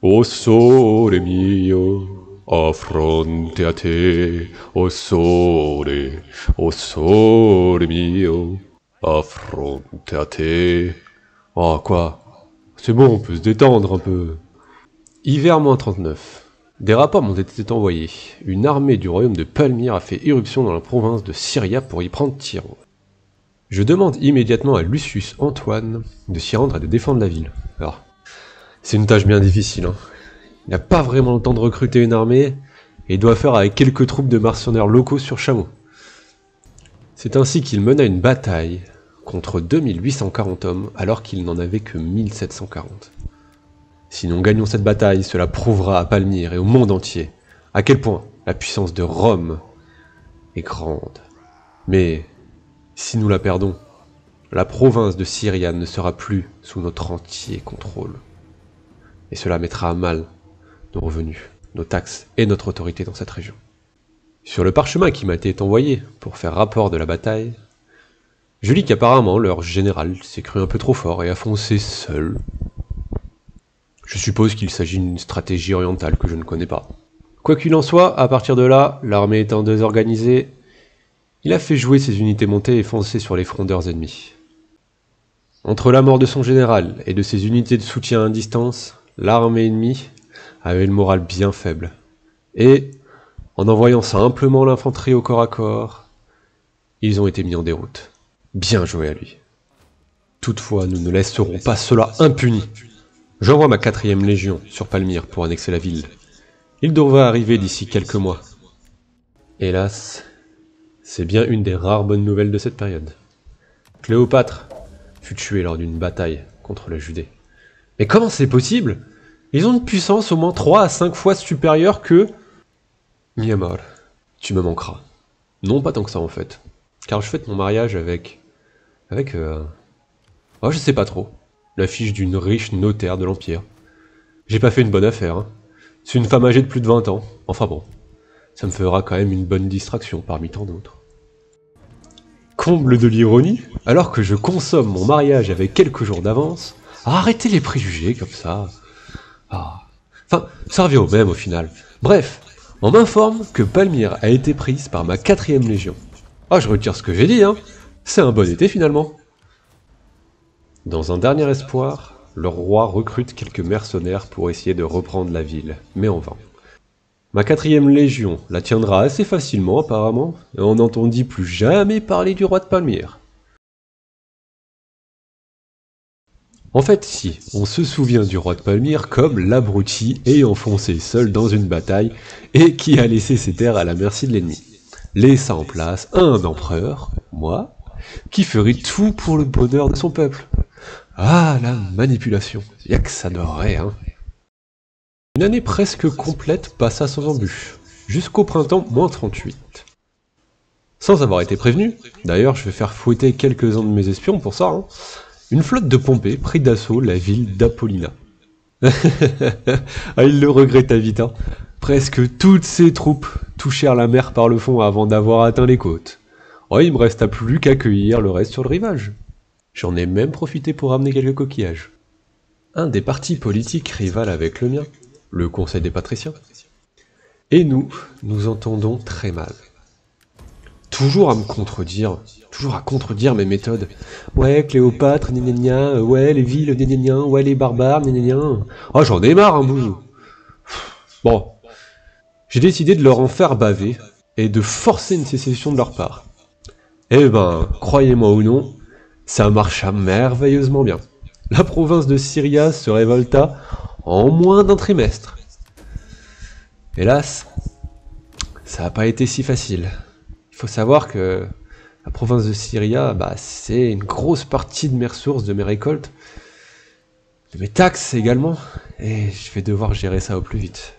O sole mio, affronte a te, o sole, o sole mio, te. Oh quoi C'est bon, on peut se détendre un peu. Hiver moins 39. Des rapports m'ont été envoyés. Une armée du royaume de Palmyre a fait irruption dans la province de Syria pour y prendre Tyro. Je demande immédiatement à Lucius Antoine de s'y rendre et de défendre la ville. C'est une tâche bien difficile. Hein. Il n'a pas vraiment le temps de recruter une armée et il doit faire avec quelques troupes de mercenaires locaux sur chameau. C'est ainsi qu'il mena une bataille contre 2840 hommes alors qu'il n'en avait que 1740. Si nous gagnons cette bataille, cela prouvera à Palmyre et au monde entier à quel point la puissance de Rome est grande. Mais si nous la perdons, la province de Syria ne sera plus sous notre entier contrôle. Et cela mettra à mal nos revenus, nos taxes et notre autorité dans cette région. Sur le parchemin qui m'a été envoyé pour faire rapport de la bataille, je lis qu'apparemment leur général s'est cru un peu trop fort et a foncé seul. Je suppose qu'il s'agit d'une stratégie orientale que je ne connais pas. Quoi qu'il en soit, à partir de là, l'armée étant désorganisée, il a fait jouer ses unités montées et foncer sur les frondeurs ennemis. Entre la mort de son général et de ses unités de soutien à distance, l'armée ennemie avait le moral bien faible. Et, en envoyant simplement l'infanterie au corps à corps, ils ont été mis en déroute. Bien joué à lui. Toutefois, nous ne laisserons pas cela impuni. J'envoie ma quatrième légion sur Palmyre pour annexer la ville. Il devrait arriver d'ici quelques mois. Hélas, c'est bien une des rares bonnes nouvelles de cette période. Cléopâtre fut tuée lors d'une bataille contre la Judée. Mais comment c'est possible? Ils ont une puissance au moins 3 à 5 fois supérieure que... Myanmar, tu me manqueras. Non, pas tant que ça en fait. Car je fête mon mariage avec... Avec... Euh... Oh, je sais pas trop. La fiche d'une riche notaire de l'Empire. J'ai pas fait une bonne affaire. Hein. C'est une femme âgée de plus de 20 ans. Enfin bon. Ça me fera quand même une bonne distraction parmi tant d'autres. Comble de l'ironie, alors que je consomme mon mariage avec quelques jours d'avance, arrêtez les préjugés comme ça. Ah. Enfin, ça revient au même au final. Bref, on m'informe que Palmyre a été prise par ma quatrième légion. Ah, je retire ce que j'ai dit, hein. C'est un bon été finalement. Dans un dernier espoir, le roi recrute quelques mercenaires pour essayer de reprendre la ville, mais en vain. Ma quatrième légion la tiendra assez facilement apparemment, et on n'entendit plus jamais parler du roi de Palmyre. En fait, si, on se souvient du roi de Palmyre comme l'abruti ayant foncé seul dans une bataille et qui a laissé ses terres à la merci de l'ennemi, laissant en place un empereur, moi, qui ferait tout pour le bonheur de son peuple. Ah, la manipulation, y'a que ça vrai, hein. Une année presque complète passa sans embûches, jusqu'au printemps moins 38. Sans avoir été prévenu, d'ailleurs je vais faire fouetter quelques-uns de mes espions pour ça, hein, une flotte de Pompée prit d'assaut la ville d'Apollina. ah, il le regretta vite, hein. Presque toutes ses troupes touchèrent la mer par le fond avant d'avoir atteint les côtes. Oh, il me resta plus qu'à cueillir le reste sur le rivage. J'en ai même profité pour ramener quelques coquillages. Un des partis politiques rival avec le mien le conseil des patriciens. Et nous, nous entendons très mal. Toujours à me contredire, toujours à contredire mes méthodes. Ouais, Cléopâtre, gna ouais, les villes, gna ouais, les barbares, gna Oh, j'en ai marre, un bout. Bon, j'ai décidé de leur en faire baver et de forcer une sécession de leur part. Eh ben, croyez-moi ou non, ça marcha merveilleusement bien. La province de Syria se révolta en moins d'un trimestre. Hélas, ça n'a pas été si facile. Faut savoir que la province de Syria, bah, c'est une grosse partie de mes ressources, de mes récoltes, de mes taxes également, et je vais devoir gérer ça au plus vite.